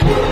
you